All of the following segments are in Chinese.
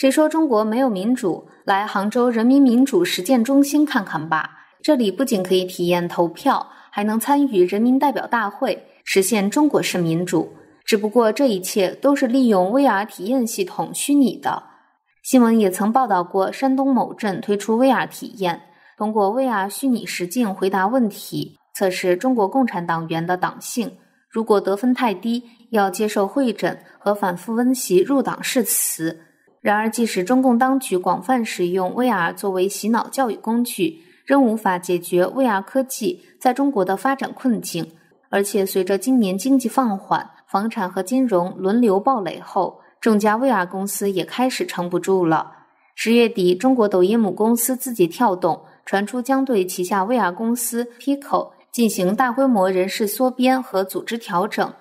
谁说中国没有民主？来杭州人民民主实践中心看看吧。这里不仅可以体验投票，还能参与人民代表大会，实现中国式民主。只不过这一切都是利用 VR 体验系统虚拟的。新闻也曾报道过，山东某镇推出 VR 体验，通过 VR 虚拟实境回答问题，测试中国共产党员的党性。如果得分太低，要接受会诊和反复温习入党誓词。然而，即使中共当局广泛使用 VR 作为洗脑教育工具，仍无法解决 VR 科技在中国的发展困境。而且，随着今年经济放缓，房产和金融轮流暴雷后，众家 VR 公司也开始撑不住了。十月底，中国抖音母公司字节跳动传出将对旗下 VR 公司 Pico 进行大规模人事缩编和组织调整。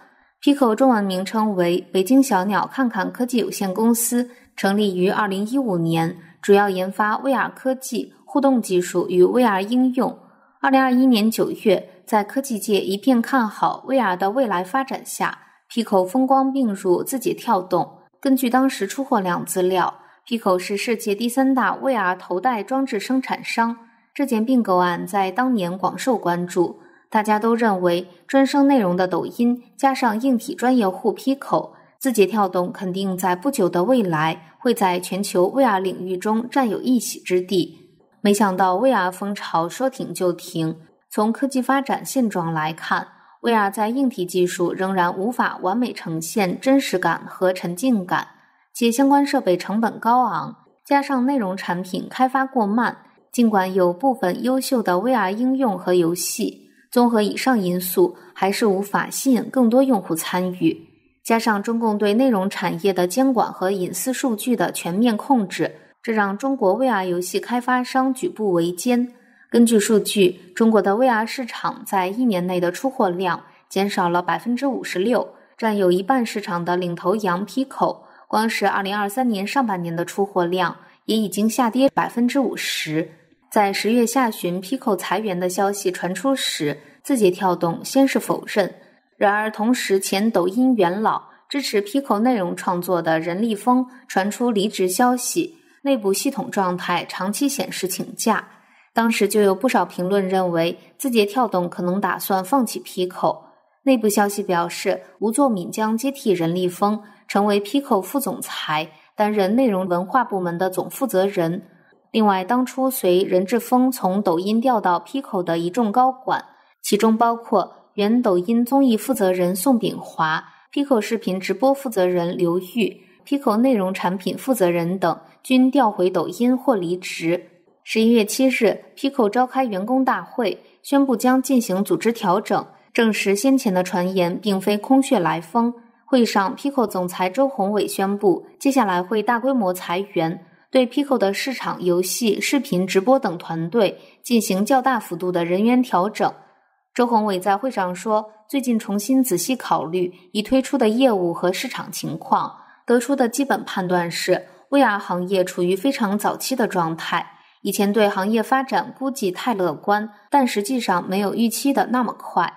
Pico 中文名称为北京小鸟看看科技有限公司。成立于二零一五年，主要研发 VR 科技、互动技术与 VR 应用。二零二一年九月，在科技界一片看好 VR 的未来发展下，Pico 风光并入字节跳动。根据当时出货量资料，Pico 是世界第三大 VR 头戴装置生产商。这件并购案在当年广受关注，大家都认为专升内容的抖音加上硬体专业户 Pico。字节跳动肯定在不久的未来会在全球 VR 领域中占有一席之地。没想到 VR 风潮说停就停。从科技发展现状来看，VR 在硬体技术仍然无法完美呈现真实感和沉浸感，且相关设备成本高昂，加上内容产品开发过慢。尽管有部分优秀的 VR 应用和游戏，综合以上因素，还是无法吸引更多用户参与。加上中共对内容产业的监管和隐私数据的全面控制，这让中国 VR 游戏开发商举步维艰。根据数据，中国的 VR 市场在一年内的出货量减少了百分之五十六，占有一半市场的领头羊 Pico，光是二零二三年上半年的出货量也已经下跌百分之五十。在十月下旬，Pico 裁员的消息传出时，字节跳动先是否认。然而，同时，前抖音元老支持 Pico 内容创作的任立峰传出离职消息，内部系统状态长期显示请假。当时就有不少评论认为，字节跳动可能打算放弃 Pico。内部消息表示，吴作敏将接替任立峰，成为 Pico 副总裁，担任内容文化部门的总负责人。另外，当初随任志峰从抖音调到 Pico 的一众高管，其中包括。原抖音综艺负责人宋炳华、Pico 视频直播负责人刘玉、Pico 内容产品负责人等均调回抖音或离职。十一月七日，Pico 召开员工大会，宣布将进行组织调整，证实先前的传言并非空穴来风。会上，Pico 总裁周鸿伟宣布，接下来会大规模裁员，对 Pico 的市场、游戏、视频直播等团队进行较大幅度的人员调整。周鸿伟在会上说：“最近重新仔细考虑已推出的业务和市场情况，得出的基本判断是，VR 行业处于非常早期的状态。以前对行业发展估计太乐观，但实际上没有预期的那么快。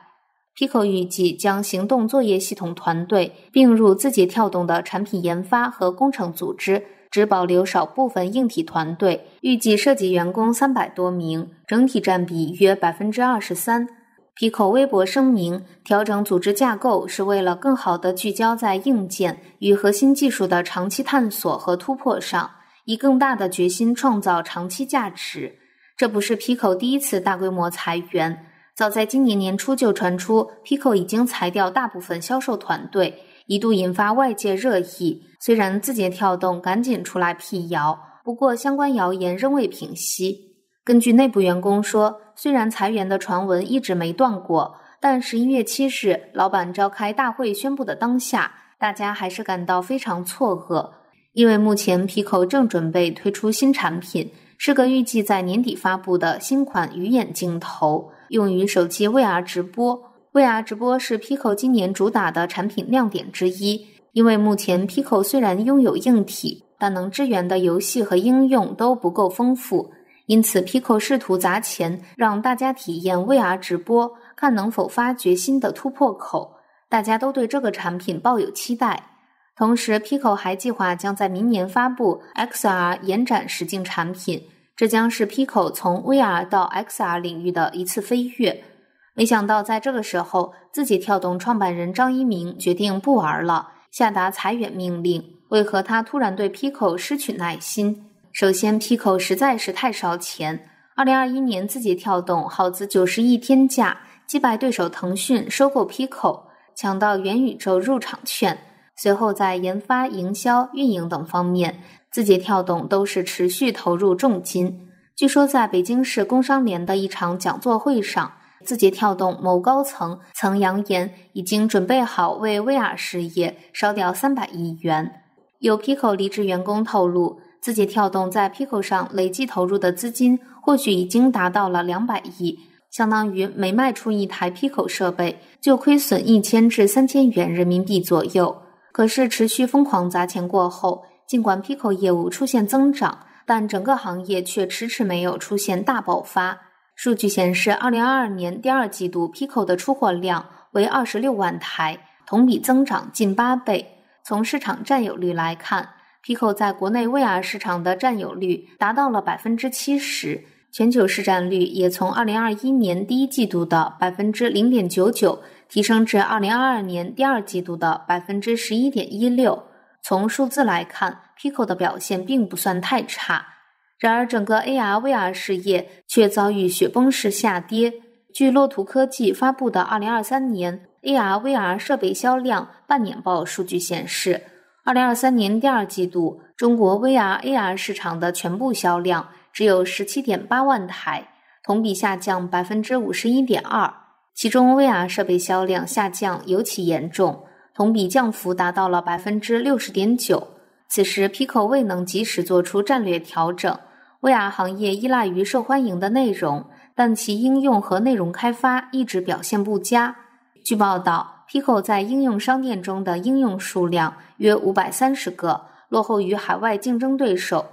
Pico 预计将行动作业系统团队并入字节跳动的产品研发和工程组织，只保留少部分硬体团队，预计涉及员工三百多名，整体占比约百分之二十三。” Pico 微博声明，调整组织架构是为了更好地聚焦在硬件与核心技术的长期探索和突破上，以更大的决心创造长期价值。这不是 Pico 第一次大规模裁员，早在今年年初就传出 Pico 已经裁掉大部分销售团队，一度引发外界热议。虽然字节跳动赶紧出来辟谣，不过相关谣言仍未平息。根据内部员工说，虽然裁员的传闻一直没断过，但十一月七日老板召开大会宣布的当下，大家还是感到非常错愕。因为目前 Pico 正准备推出新产品，是个预计在年底发布的新款鱼眼镜头，用于手机 VR 直播。VR 直播是 Pico 今年主打的产品亮点之一。因为目前 Pico 虽然拥有硬体，但能支援的游戏和应用都不够丰富。因此，Pico 试图砸钱让大家体验 VR 直播，看能否发掘新的突破口。大家都对这个产品抱有期待。同时，Pico 还计划将在明年发布 XR 延展实境产品，这将是 Pico 从 VR 到 XR 领域的一次飞跃。没想到，在这个时候，字节跳动创办人张一鸣决定不玩了，下达裁员命令。为何他突然对 Pico 失去耐心？首先，Pico 实在是太烧钱。二零二一年，字节跳动耗资九十亿天价击败对手腾讯，收购 Pico，抢到元宇宙入场券。随后，在研发、营销、运营等方面，字节跳动都是持续投入重金。据说，在北京市工商联的一场讲座会上。字节跳动某高层曾扬言，已经准备好为 VR 事业烧掉三百亿元。有 Pico 离职员工透露，字节跳动在 Pico 上累计投入的资金或许已经达到了两百亿，相当于每卖出一台 Pico 设备就亏损一千至三千元人民币左右。可是，持续疯狂砸钱过后，尽管 Pico 业务出现增长，但整个行业却迟迟没有出现大爆发。数据显示，二零二二年第二季度，Pico 的出货量为二十六万台，同比增长近八倍。从市场占有率来看，Pico 在国内 VR 市场的占有率达到了百分之七十，全球市占率也从二零二一年第一季度的百分之零点九九提升至二零二二年第二季度的百分之十一点一六。从数字来看，Pico 的表现并不算太差。然而，整个 AR VR 事业却遭遇雪崩式下跌。据洛图科技发布的2023年 AR VR 设备销量半年报数据显示，2023年第二季度中国 VR AR 市场的全部销量只有17.8万台，同比下降51.2%。其中，VR 设备销量下降尤其严重，同比降幅达到了60.9%。此时，Pico 未能及时做出战略调整。VR 行业依赖于受欢迎的内容，但其应用和内容开发一直表现不佳。据报道，Pico 在应用商店中的应用数量约五百三十个，落后于海外竞争对手。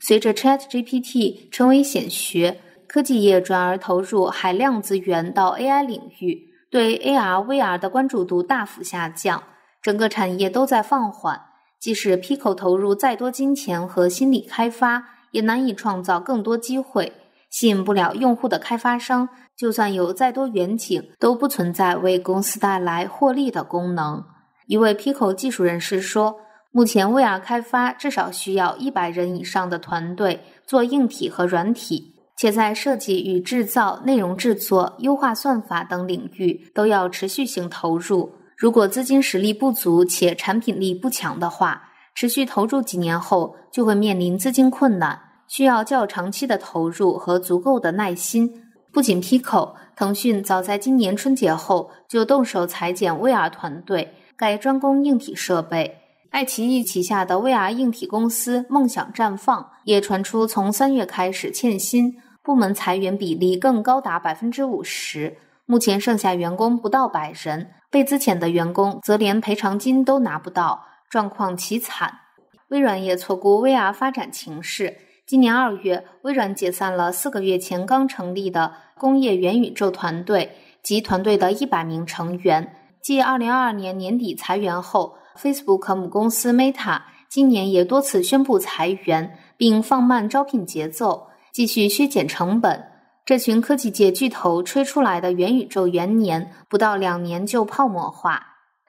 随着 ChatGPT 成为显学，科技业转而投入海量资源到 AI 领域，对 AR、VR 的关注度大幅下降，整个产业都在放缓。即使 Pico 投入再多金钱和心理开发，也难以创造更多机会，吸引不了用户的开发商，就算有再多远景，都不存在为公司带来获利的功能。一位 Pico 技术人士说：“目前 VR 开发至少需要一百人以上的团队做硬体和软体，且在设计与制造、内容制作、优化算法等领域都要持续性投入。如果资金实力不足且产品力不强的话，持续投入几年后就会面临资金困难。”需要较长期的投入和足够的耐心。不仅 Pico，腾讯早在今年春节后就动手裁减 VR 团队，改专攻硬体设备。爱奇艺旗下的 VR 硬体公司梦想绽放也传出从三月开始欠薪，部门裁员比例更高达百分之五十。目前剩下员工不到百人，被资遣的员工则连赔偿金都拿不到，状况凄惨。微软也错估 VR 发展情势。今年二月，微软解散了四个月前刚成立的工业元宇宙团队及团队的一百名成员。继二零二二年年底裁员后，Facebook 母公司 Meta 今年也多次宣布裁员，并放慢招聘节奏，继续削减成本。这群科技界巨头吹出来的元宇宙元年，不到两年就泡沫化。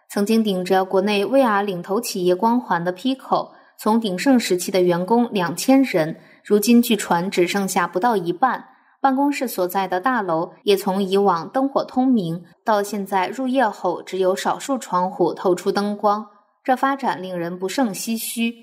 曾经顶着国内 VR 领头企业光环的 Pico，从鼎盛时期的员工两千人。如今据传只剩下不到一半，办公室所在的大楼也从以往灯火通明，到现在入夜后只有少数窗户透出灯光，这发展令人不胜唏嘘。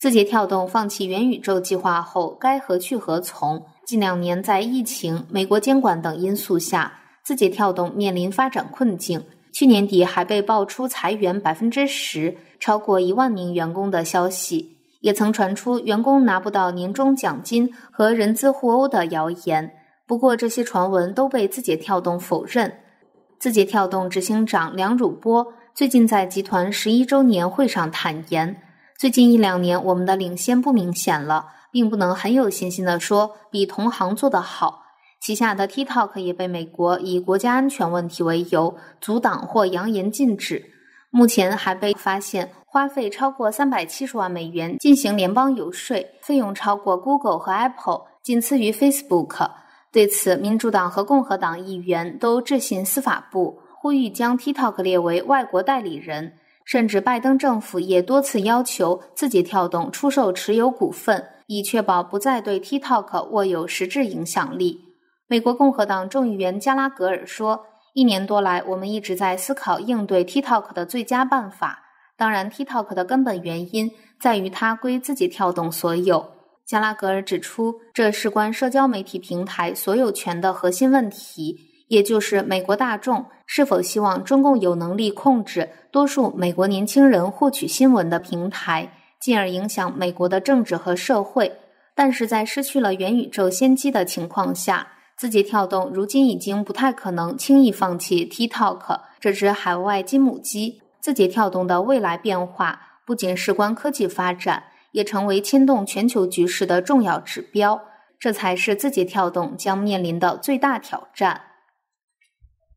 字节跳动放弃元宇宙计划后，该何去何从？近两年在疫情、美国监管等因素下，字节跳动面临发展困境。去年底还被爆出裁员百分之十，超过一万名员工的消息。也曾传出员工拿不到年终奖金和人资互殴的谣言，不过这些传闻都被字节跳动否认。字节跳动执行长梁汝波最近在集团十一周年会上坦言，最近一两年我们的领先不明显了，并不能很有信心地说比同行做得好。旗下的 TikTok 也被美国以国家安全问题为由阻挡或扬言禁止，目前还被发现。花费超过三百七十万美元进行联邦游说，费用超过 Google 和 Apple，仅次于 Facebook。对此，民主党和共和党议员都致信司法部，呼吁将 TikTok 列为外国代理人。甚至拜登政府也多次要求字节跳动出售持有股份，以确保不再对 TikTok 握有实质影响力。美国共和党众议员加拉格尔说：“一年多来，我们一直在思考应对 TikTok 的最佳办法。当然，TikTok 的根本原因在于它归自己跳动所有。”加拉格尔指出，这事关社交媒体平台所有权的核心问题。也就是美国大众是否希望中共有能力控制多数美国年轻人获取新闻的平台，进而影响美国的政治和社会。但是在失去了元宇宙先机的情况下，字节跳动如今已经不太可能轻易放弃 TikTok 这只海外金母鸡。字节跳动的未来变化不仅事关科技发展，也成为牵动全球局势的重要指标。这才是字节跳动将面临的最大挑战。